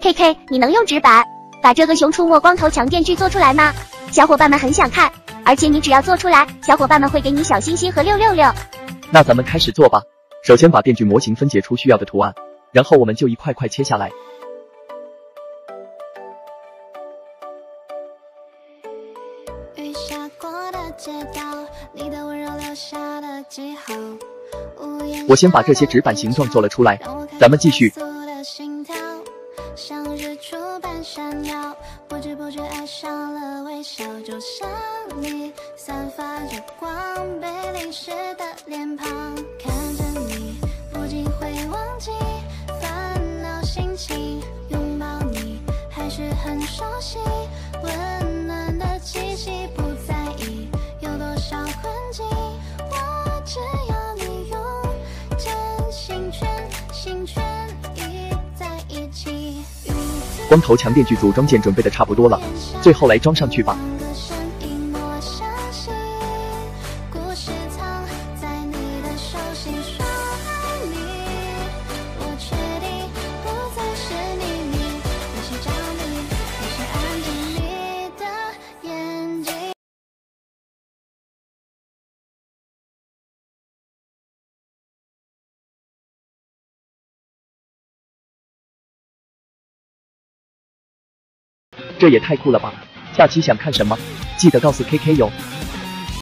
K K，你能用纸板把这个熊出没光头强电锯做出来吗？小伙伴们很想看，而且你只要做出来，小伙伴们会给你小心心和六六六。那咱们开始做吧。首先把电锯模型分解出需要的图案，然后我们就一块块切下来。雨下过的街道，你的温柔留下的记号。我先把这些纸板形状做了出来，咱们继续。像日出般闪耀，不知不觉爱上了微笑，就像你散发着光，被淋湿的脸庞。看着你，不禁会忘记烦恼心情，拥抱你还是很熟悉，温暖的气息，不在意有多少困境，我只光头强电锯组装件准备的差不多了，最后来装上去吧。这也太酷了吧！下期想看什么，记得告诉 KK 哟。